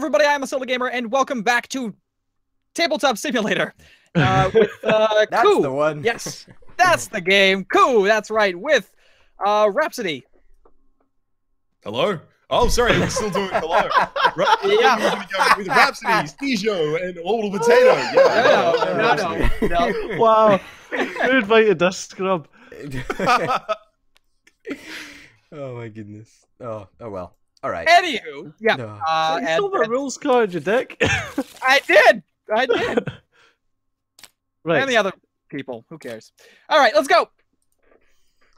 everybody, I'm a Solar Gamer, and welcome back to Tabletop Simulator. Uh, with uh, That's Coup. the one. Yes, that's the game. Coup, that's right. With uh, Rhapsody. Hello? Oh, sorry, I'm still doing hello. Right, Yeah. We're gonna go with Rhapsody, Steejo, and Old Potato. Yeah. No, no, no, no, no. Wow. Who invited us, scrub? oh my goodness. Oh, oh well. All right. Anywho, yeah. No. Uh, you and- stole my and- rules card, you dick. I did. I did. right. And the other people. Who cares? All right, let's go.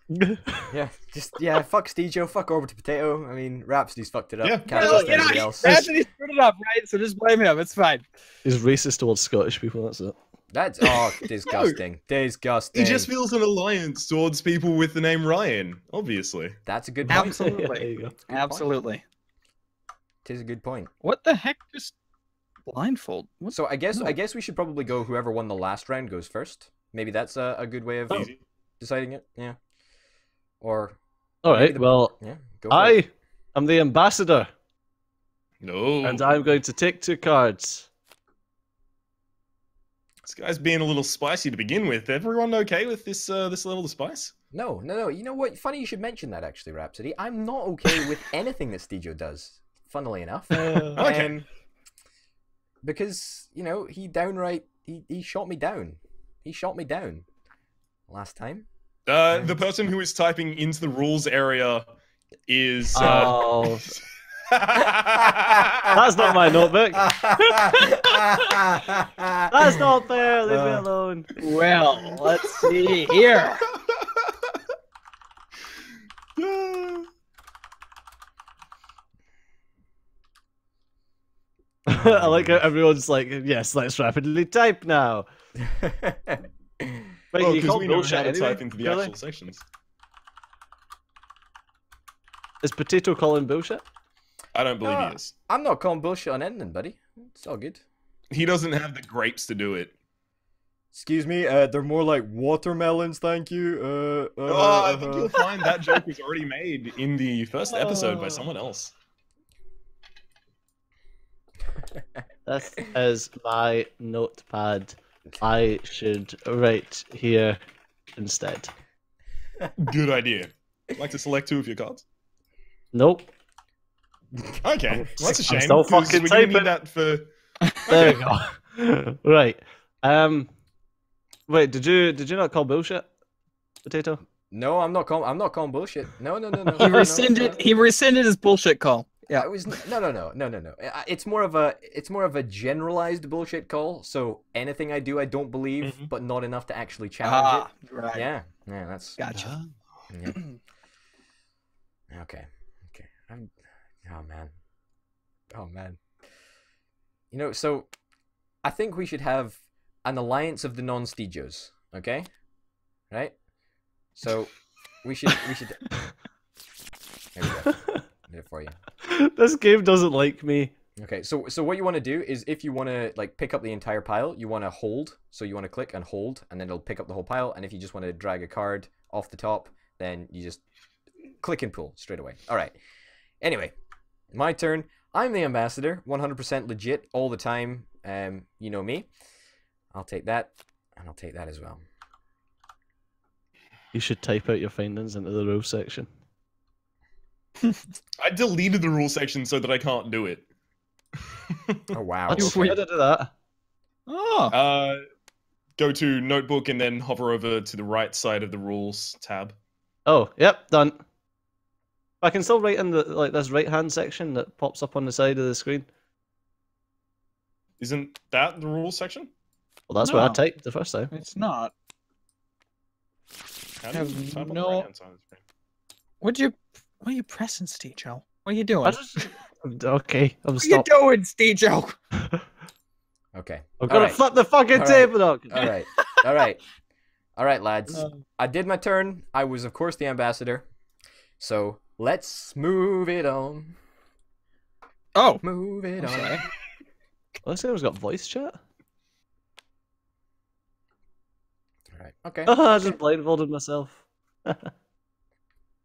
Yeah, just yeah. Fuck Steejo. Fuck Orbital Potato. I mean, Rhapsody's fucked it up. Yeah. Can't Well, trust you know, anybody he- else. Anthony screwed it up, right? So just blame him. It's fine. He's racist towards Scottish people, that's it. That's oh, disgusting. Disgusting. He just feels an alliance towards people with the name Ryan, obviously. That's a good point. Absolutely. there you go. Absolutely. Tis a good point. What the heck? Just blindfold. What? So I guess No. I guess we should probably go. Whoever won the last round goes first. Maybe that's a, a good way of oh. Easy. deciding it. Yeah. Or All right, the- well, yeah, go for it. I am the ambassador, No. and I'm going to take two cards. This guy's being a little spicy to begin with. Everyone okay with this uh, this level of spice? No, no, no. You know what? Funny you should mention that actually, Rhapsody. I'm not okay with anything that Steejo does. Funnily enough. Okay. Um, because, you know, he downright he, he shot me down. He shot me down last time. Uh, the person who is typing into the rules area is. Uh... Oh, that's not my notebook. That's not fair. Leave me Uh. alone. Well, let's see here. I like how everyone's like, yes, let's rapidly type now. Wait, well, you can't we know bullshit how to anyway? type into the Really? actual sections. Is Potato calling bullshit? I don't believe Uh, he is. I'm not calling bullshit on anything, buddy. It's all good. He doesn't have the grapes to do it. Excuse me, uh, they're more like watermelons, thank you. Uh, uh, Oh, I uh, think you'll find that joke was already made in the first episode by someone else. This is my notepad. I should write here instead. Good idea. Like to select two of your cards? Nope. Okay, well, that's a shame. I'm still 'cause fucking we're need typing. that for. There we go. right. Um. Wait. Did you did you not call bullshit? Potato. No, I'm not calling. I'm not calling bullshit. No, no, no, no. He no, rescinded. no. He rescinded his bullshit call. Yeah. I was no, no, no, no, no, no. It's more of a, it's more of a generalized bullshit call. So anything I do, I don't believe, Mhm. but not enough to actually challenge Ah, right. Yeah, yeah, that's Gotcha. yeah. Okay, okay. I'm, oh man, oh man. You know, so I think we should have an alliance of the non-Steejos. Okay, right? So we should, we should. There we go. Did it for you. this game doesn't like me. Okay, so so what you want to do is if you want to like pick up the entire pile, you want to hold. So you want to click and hold, and then it'll pick up the whole pile. And if you just want to drag a card off the top, then you just click and pull straight away. All right. Anyway, my turn. I'm the ambassador, 100% legit all the time. Um, you know me. I'll take that, and I'll take that as well. You should type out your findings into the rules section. I deleted the rule section so that I can't do it. Oh wow. That's okay. weird to do that. Oh. uh, go to notebook and then hover over to the right side of the rules tab. Oh, yep, done. I can still write in the like this right hand section that pops up on the side of the screen. Isn't that the rules section? Well, that's what I No. typed the first time. It's not. How do you Have type no- right-hand side of the screen? What'd you? What are you pressing, Steejo? What are you doing? I just okay. I'm What are you stopped. doing, Steejo? Okay. I'm gonna Alright. flip the fucking Alright. table up. All right. All right. All right, lads. Uh, I did my turn. I was, of course, the ambassador. So let's move it on. Oh. Move it on. This game's got voice chat. All right. Okay. I just blindfolded myself.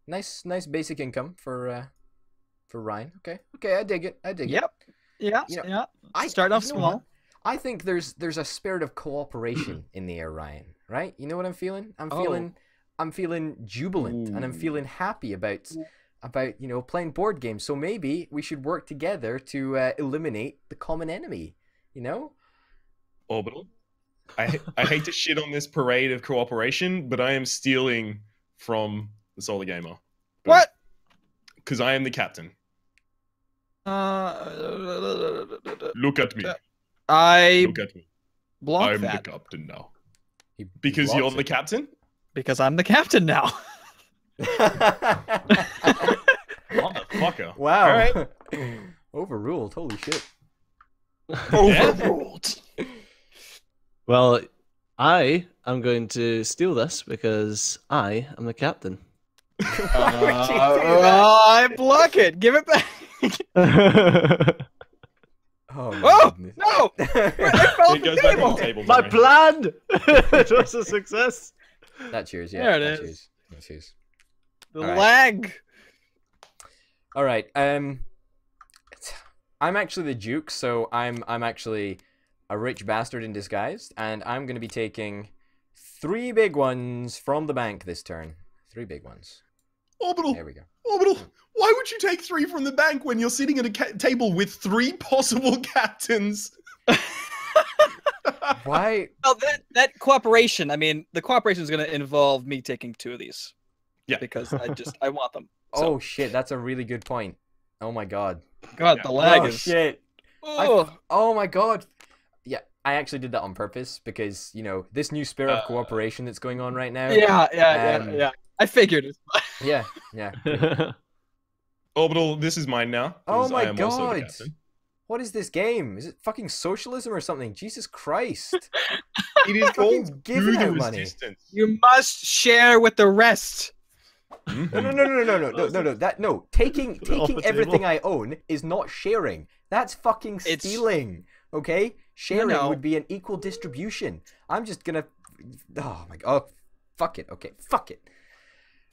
Nice, nice basic income for uh, for Ryan. Okay. Okay. I dig it. I dig it. Yep. Yeah, You know, yeah. I Start off you know what? small. I think there's there's a spirit of cooperation in the air, Ryan. Right? You know what I'm feeling? I'm Oh. feeling I'm feeling jubilant and I'm feeling happy about about you know playing board games. So maybe we should work together to uh, eliminate the common enemy. You know? Orbital. I I hate to shit on this parade of cooperation, but I am stealing from the Solar Gamer. What? Because I am the captain. Uh, Look at me. I Look at me. block I'm that the captain now. He- he Because you're blocks the it. captain? because I'm the captain now. Motherfucker. wow. Alright. Overruled. Holy shit. Overruled. well, I am going to steal this because I am the captain. Why would you do Uh, that? I block it. Give it back. Oh, Oh, no! I fell off It goes back on the table. My plan it was a success. That's yours, yeah. There it that's is. yours. That's yours. The Alright. lag. All right. Um, I'm actually the Duke, so I'm I'm actually a rich bastard in disguise, and I'm gonna be taking three big ones from the bank this turn. Three big ones. Orbital. There we go. Orbital. Why would you take three from the bank when you're sitting at a ca- table with three possible captains? Why? Oh, that that cooperation. I mean, the cooperation is going to involve me taking two of these. Yeah. Because I just I want them. So- Oh shit! That's a really good point. Oh my god. God, Yeah. the lag oh is. shit. I- Oh my god. Yeah, I actually did that on purpose because you know this new spirit of Uh, cooperation that's going on right now. Yeah, yeah, Um, yeah, yeah. I figured it. Yeah. Yeah. Orbital, this is mine now. Oh my I am also the God. What is this game? Is it fucking socialism or something? Jesus Christ! It is Fucking called giving out money. Resistance. You must share with the rest. Mhm. No, no, no, no, no, no, no, no, no. That no. Taking Put it off taking everything table. I own is not sharing. That's fucking It's- stealing. Okay, sharing no. would be an equal distribution. I'm just gonna. Oh my god. Oh, fuck it. Okay, fuck it.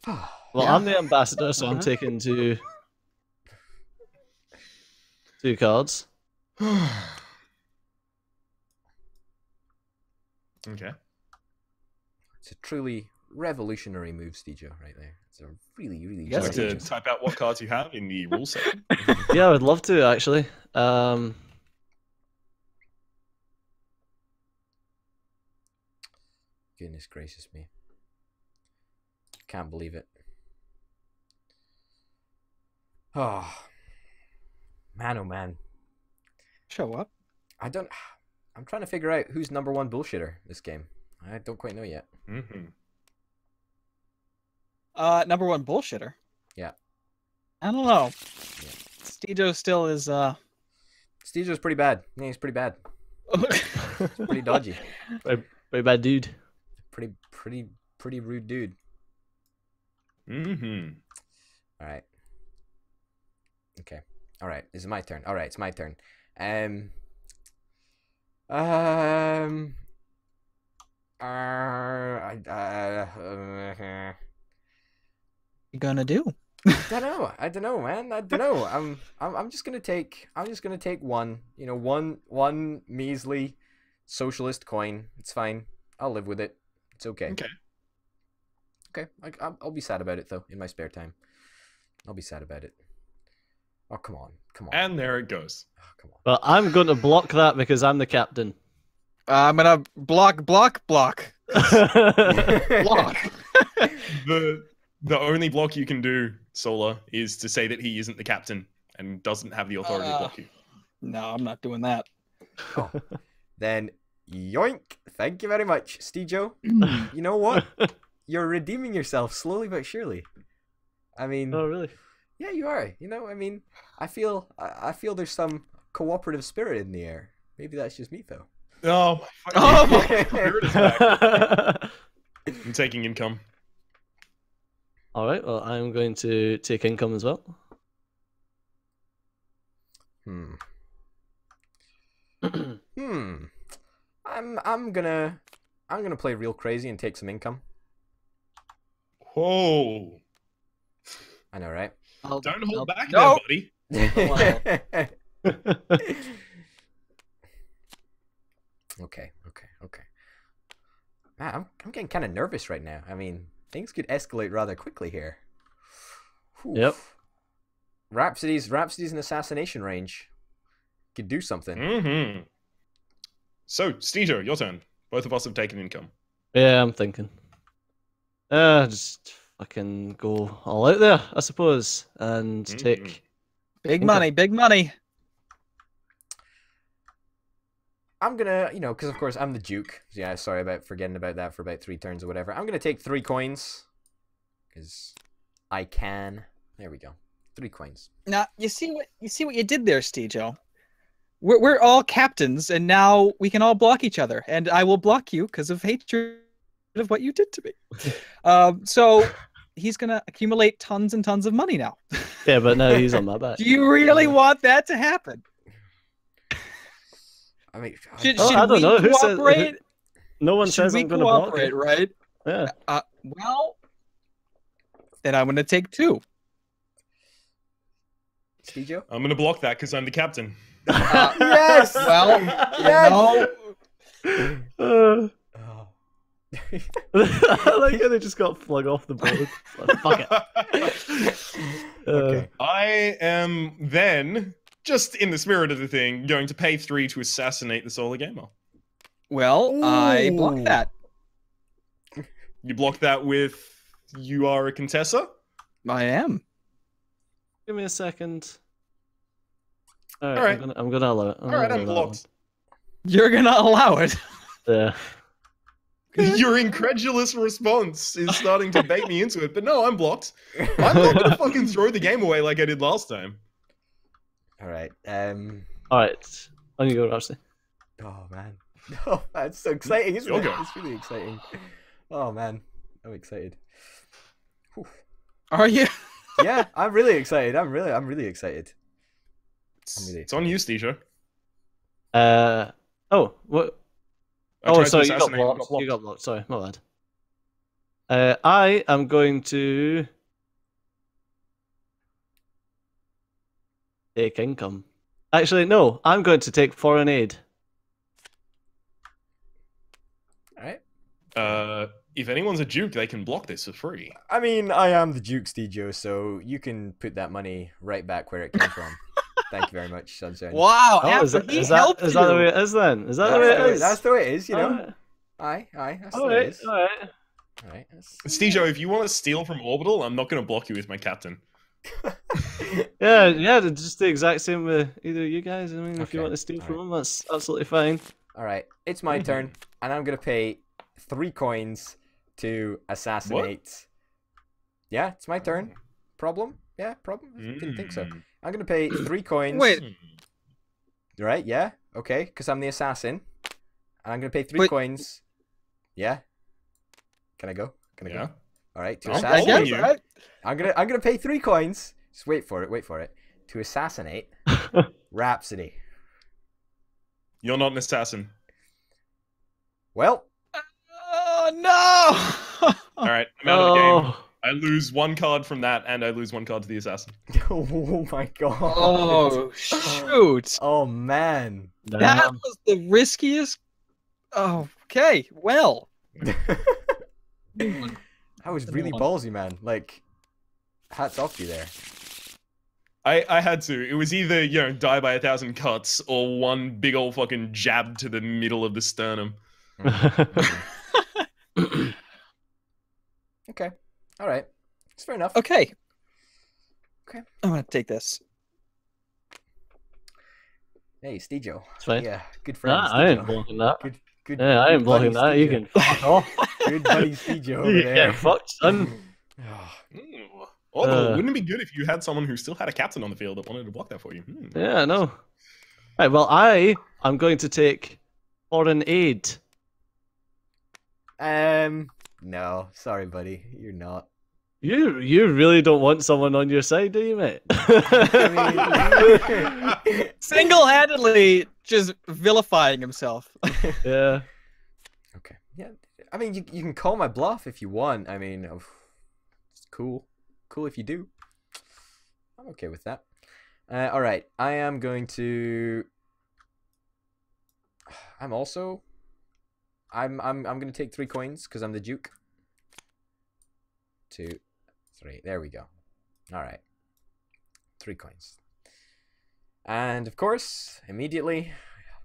Well, I'm the ambassador, so I'm taking two two cards. okay. It's a truly revolutionary move, Steejo, right there. It's a really, really. Yes, Would you like to type out what cards you have in the rule set? Yeah, I would love to actually. Um, Goodness gracious me. Can't believe it. Oh. Man, oh man. Show up. I don't. I'm trying to figure out who's number one bullshitter this game. I don't quite know yet. Mhm. Uh, number one bullshitter. Yeah. I don't know. Yeah. Steejo still is uh. Steejo's pretty bad. Yeah, he's pretty bad. Pretty dodgy. very bad dude. pretty, pretty, pretty rude dude. Mm Mhm. All right. Okay. All right. Is it my turn? All right, it's my turn. Um. Um. Uh, I, uh, uh, you gonna do? I don't know. I don't know, man. I don't know. I'm, I'm, I'm just gonna take. I'm just gonna take one. You know, one, one measly socialist coin. It's fine. I'll live with it. It's okay. Okay. Okay. I, I'll, I'll be sad about it though in my spare time. I'll be sad about it. Oh come on, come on, And there it goes. oh, come on. Well, I'm going to block that because I'm the captain. Uh, I'm gonna block, block, block, block. The the only block you can do, Solar, is to say that he isn't the captain and doesn't have the authority to Uh. block you. no, I'm not doing that. Then yoink. Thank you very much, Steejo. You know what? You're redeeming yourself slowly but surely. I mean, oh, really? yeah, you are. You know, I mean, I feel, I, I feel there's some cooperative spirit in the air. Maybe that's just me though. Oh, my Oh my- spirit. I'm taking income. All right. Well, I'm going to take income as well. Hmm. Hmm. I'm, I'm gonna, I'm gonna play real crazy and take some income. Whoa. I know, right? I'll- Don't hold I'll- back No. there, buddy. Wow. Okay, okay, okay. Man, I'm I'm getting kind of nervous right now. I mean, things could escalate rather quickly here. Whew. Yep. Rhapsody's Rhapsody's an assassination range. Could do something. Mm-hmm. So, Steejo, your turn. Both of us have taken income. yeah, I'm thinking. Uh, just fucking go all out there, I suppose, and Mhm. take. Big Okay. money, big money. I'm gonna, you know, because of course I'm the Duke. Yeah, sorry about forgetting about that for about three turns or whatever. I'm gonna take three coins, because I can. There we go, three coins. Now you see what you see what you did there, Steejo. We're we're all captains, and now we can all block each other, and I will block you because of hatred of what you did to me. um, so he's gonna accumulate tons and tons of money now. Yeah, but no, he's on my back. Do you really want that to happen? I mean, Should, Oh, should I don't we know. Who said- cooperate? No one should says we I'm going to block cooperate, it. right? Yeah. Uh, well, then I'm gonna take two. Steejo? I'm going to block that because I'm the captain. Uh, yes. well, yes. No, Uh, Oh. I like how they just got flung off the board. Like, Fuck it. Uh, okay. I am then, just in the spirit of the thing, going to pay three to assassinate the solar gamer. well, I block that. You block that with you are a contessa. I am. Give me a second. All right, Alright. I'm gonna, I'm gonna allow it. All right, I'm gonna allow blocked. You're gonna allow it. that one. Your incredulous response is starting to bait me into it, but no, I'm blocked. I'm not gonna fucking throw the game away like I did last time. All right. Um. All right, on you go, Rhapsody. Oh man. Oh, that's so exciting, isn't You'll it? go. It's really exciting. Oh man, I'm excited. Whew. Are you? Yeah, I'm really excited. I'm really, I'm really excited. It's, I'm really it's on you, Steejo. Uh oh, what? I oh, sorry, you got assassinate, blocked. You got blocked. Sorry, my bad. Uh, I am going to take income. Actually, no, I'm going to take foreign aid. All right. Uh, if anyone's a duke, they can block this for free. I mean, I am the Duke Steejo, so you can put that money right back where it came from. Thank you very much, Sunshine. Wow. Oh, is Amber, that, he is, that, helped is that the way it is then? Is that That's the way the it way, is? that's the way it is, you know. Alright, Aye, aye. That's the way it alright, is. alright. All right. that's- Steejo, if you want to steal from Orbital, I'm not going to block you as my captain. Yeah, yeah, just the exact same with either of you guys. I mean, if you want to steal from alright. them, that's absolutely fine. All right. It's my turn, and I'm gonna pay three coins to assassinate. What? Yeah, it's my turn. Problem? Yeah, problem. Didn't think so. Mm. I'm gonna pay three coins. Wait. Right? Yeah. Okay. Because I'm the assassin, and I'm gonna pay three Wait. coins. Yeah. Can I go? Can I Yeah. go? All right. To I'm I assassinate. guess, you. right? I'm gonna I'm gonna pay three coins. Just wait for it. Wait for it. To assassinate Rhapsody. You're not an assassin. Well, Oh no! All right, I'm out of the game. I lose one card from that, and I lose one card to the assassin. oh my god. oh shoot! Oh man. That damn. was the riskiest. Oh, okay. Well, That was really ballsy, man. Like, hats off to you there. I, I had to. It was either, you know, die by a thousand cuts or one big old fucking jab to the middle of the sternum. Okay. All right. It's fair enough. okay. Okay. I'm gonna take this. Hey, Steejo. It's fine. Yeah, good friend. Nah, I ain't Steejo. blocking that. Good, good. Yeah, I ain't blocking buddy that. You can fuck off. Good buddy Steejo over You there. get fucked, son. Oh, Ooh. Although, Uh. wouldn't it be good if you had someone who still had a captain on the field that wanted to block that for you? Hmm. Yeah, I know. Right, well, I am going to take foreign aid. um, no, sorry, buddy, you're not. You you really don't want someone on your side, do you, mate? I mean, Single-handedly just vilifying himself. yeah. okay, yeah. I mean, you you can call my bluff if you want. I mean, it's cool, cool if you do. I'm okay with that. Uh, all right, I am going to. I'm also. I'm I'm I'm gonna take three coins because I'm the Duke. Two, three. There we go. All right. Three coins. And of course, immediately.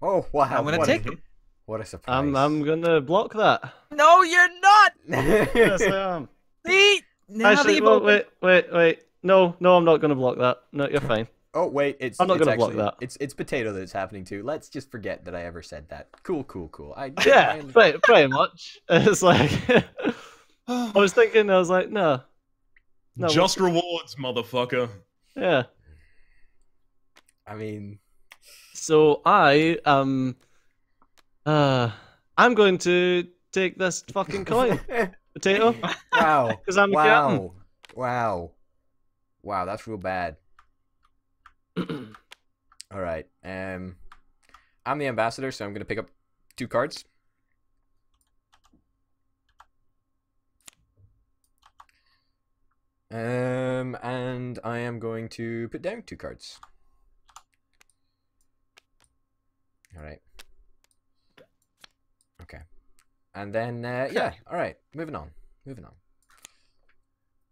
Oh wow! I'm gonna what take a, them. What a surprise! I'm I'm gonna block that. No, you're not. yes, I am. See? Now Actually, they've well, wait, wait, wait. No, no, I'm not gonna block that. No, you're fine. Oh wait, it's I'm not it's gonna block that. It's it's potato that it's happening to. Let's just forget that I ever said that. Cool, cool, cool. I Yeah, I- pretty, pretty much. It's like I was thinking. I was like, no, no, Just rewards, motherfucker. yeah. I mean, So I um, uh, I'm going to take this fucking coin, potato, wow, because I'm the captain. wow, wow, wow. That's real bad. All right. Um, I'm the ambassador, so I'm gonna pick up two cards. Um, and I am going to put down two cards. All right. Okay. And then, uh, yeah. All right. Moving on. Moving on.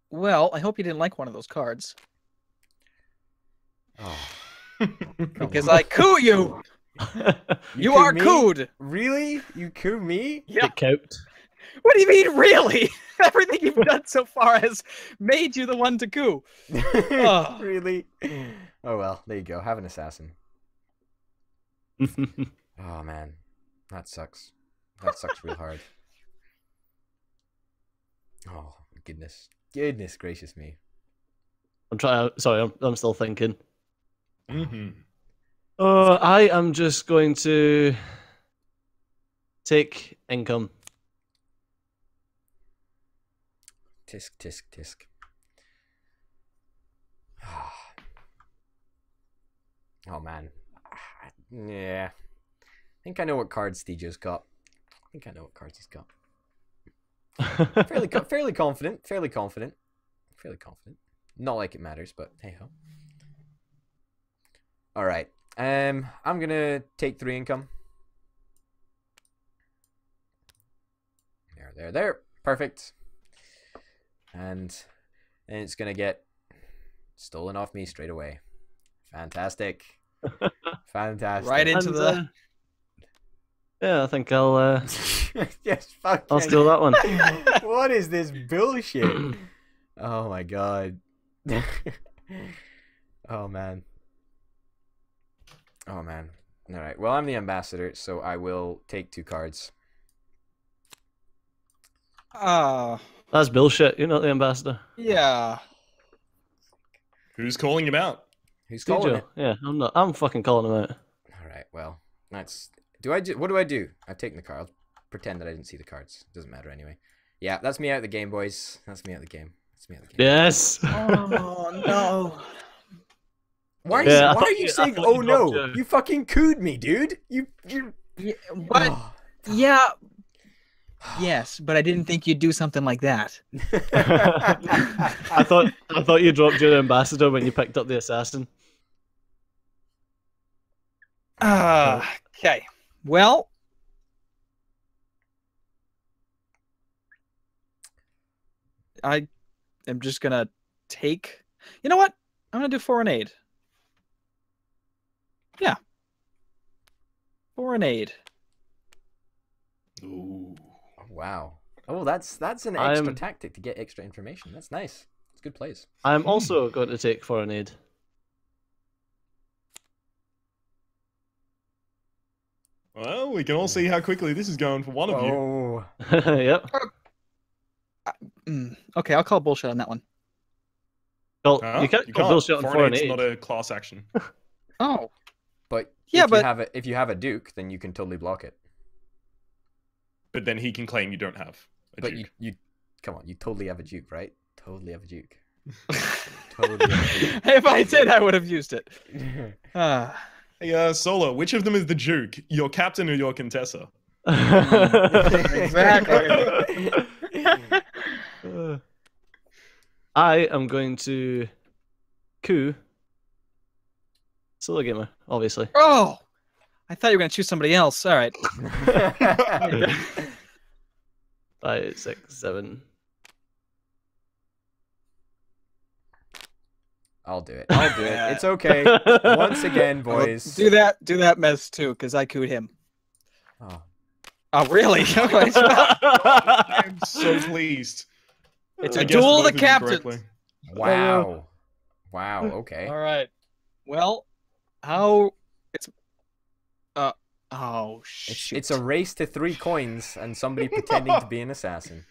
Well, I hope you didn't like one of those cards Oh, because I coup you. You, are me? couped. Really? You coup me? Yeah. Get. What do you mean, really? Everything you've done so far has made you the one to coup. Oh. really? Oh well, there you go. Have an assassin. Oh man, that sucks. That sucks real hard. Oh goodness, goodness gracious me. I'm trying. Sorry, I'm, I'm still thinking. Mm-hmm. Uh, I am just going to take income. Tisk tisk tisk. Oh man. Yeah. I think I know what cards Steejo's got. I think I know what cards he's got. Fairly co- fairly confident. Fairly confident. Fairly confident. Not like it matters, but hey ho. All right. Um, I'm gonna take three income. There, there, there. Perfect. And then it's gonna get stolen off me straight away. Fantastic. Fantastic. Right into the- yeah, I think I'll uh, yes, fucking. I'll steal that one. what is this bullshit? oh my god. oh man. Oh man. All right. Well, I'm the ambassador, so I will take two cards. Ah, That's bullshit. You're not the ambassador. yeah. Who's calling him out? Who's calling Steejo. it? Yeah, I'm not. I'm fucking calling him out. All right. Well, that's. Do I? Do, what do I do? I've taken the card. I'll pretend that I didn't see the cards. Doesn't matter anyway. Yeah, that's me out of the game, boys. That's me out of the game. That's me out of the game. Yes. Oh no. Why are Yeah, you, why are you you- saying? Oh you no! dropped a- You fucking couped me, dude. You you. Yeah, but Oh. yeah. Yes, but I didn't think you'd do something like that. I thought I thought you dropped your ambassador when you picked up the assassin. Ah, okay. Well, I am just gonna take. You know what? I'm gonna do foreign aid. Yeah. Foreign aid. Ooh. Wow. Oh, that's that's an extra I'm- tactic to get extra information. That's nice. It's good plays. I'm also going to take foreign aid. Well, we can all see how quickly this is going for one of you. Oh. yep. Mm, okay, I'll call bullshit on that one. Well, Huh? you can't call bullshit on foreign aid's aid. not a class action. Oh, But Yeah, if but- you have a if you have a duke, then you can totally block it. But then he can claim you don't have a But you, duke. you come on, you totally have a duke, right? Totally have a duke. Totally have if I did, I would have used it. a duke. Ah. Hey, uh, Solar, which of them is the duke? Your captain or your contessa? Exactly. I am going to coup Solar gamer, obviously. Oh, I thought you were gonna choose somebody else. All right. Five, six, seven. I'll do it. I'll do it. It's okay. Once again, boys. Do that. Do that mess too, because I couped him. Oh, Oh, really? I'm so pleased. it's I a guessed duel of the of you captains. correctly. wow. Wow. Okay. All right. Well, how it's uh oh It's, it's a race to three coins and somebody pretending to be an assassin.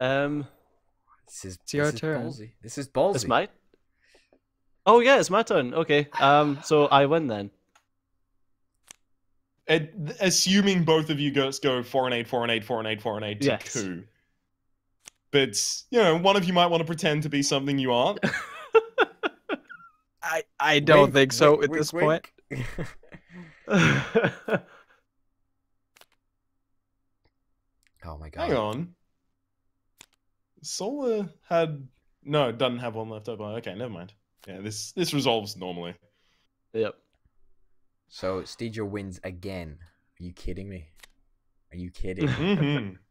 Um, This is, It's your this is turn. ballsy. This is ballsy. it's my. Oh yeah, it's my turn. Okay. Um, so I win then. Ed- assuming both of you guys go four and eight, four and eight, four and eight, four and eight to Yes. coup. But you know, one of you might want to pretend to be something you aren't. I I don't Wink, think so wink, at wink, this point. oh my god. Hang on. Solar had no, doesn't have one left over. Okay, never mind. Yeah, this this resolves normally. yep. So Steejo wins again. Are you kidding me? Are you kidding? hmm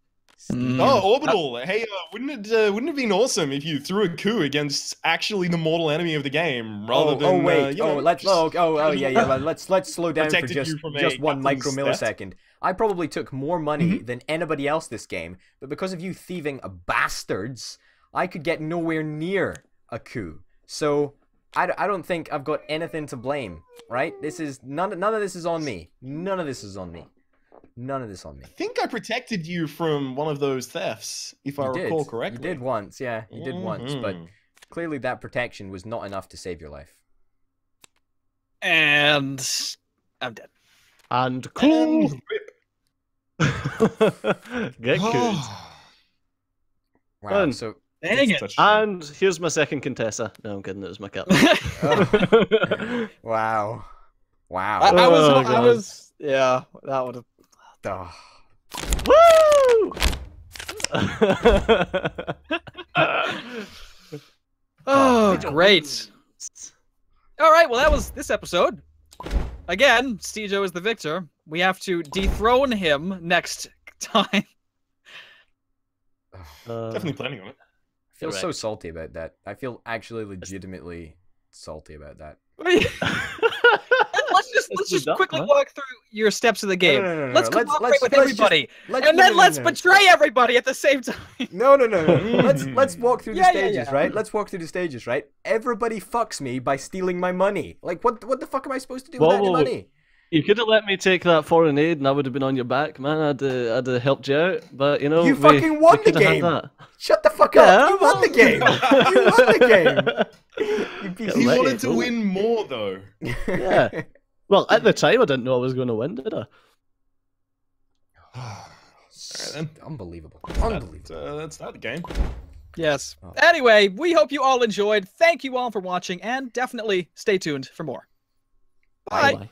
Mm. Oh, orbital! Hey, uh, wouldn't it uh, wouldn't it have been awesome if you threw a coup against actually the mortal enemy of the game rather oh, than? oh uh, wait. you know, oh, let's. Oh, oh, oh, yeah, yeah. let- Let's let's slow down for just you from a just one micro captain's theft. millisecond. I probably took more money Mm-hmm. than anybody else this game, but because of you thieving bastards, I could get nowhere near a coup. So I, d- I don't think I've got anything to blame. Right? This is none none of this is on me. None of this is on me. None of this on me. I think I protected you from one of those thefts, if I did. recall correctly. You did once, yeah. You did once, but Mhm. clearly that protection was not enough to save your life. And I'm dead. And cool. And rip. Get good. Oh. Wow. Fun. So Dang it. And here's my second Contessa. No, I'm kidding. It was my cat. wow. Wow. I, I was Oh, I God. was yeah, that would have Ugh. Woo! Oh, great. All right, well, that was this episode. Again, Steejo is the victor. We have to dethrone him next time. Uh, Definitely planning on it. I feel so salty about that. I feel actually legitimately salty about that. let's just let's just quickly huh? walk through your steps of the game. no, no, no, let's no. Let's- cooperate let's- with let's just- everybody, Let's, and then no, no, let's no. betray everybody at the same time. No, no, no, no. let's let's walk through the Yeah, yeah, stages, yeah. right? Let's walk through the stages, right? Everybody fucks me by stealing my money. Like, what what the fuck am I supposed to do Whoa, with that whoa, whoa. money? you could have let me take that foreign aid, and I would have been on your back, man. I'd uh, I'd have helped you out. But you know, You we- fucking won the game. that. Shut the fuck Yeah, up! You won the game. you won the game. You piece He wanted to win more, though. Yeah. Well, at the time, I didn't know I was going to win, did I? Alright then. Unbelievable. That's, Unbelievable. uh, that's that game. Yes. Oh. Anyway, we hope you all enjoyed. Thank you all for watching, and definitely stay tuned for more. Bye. Bye.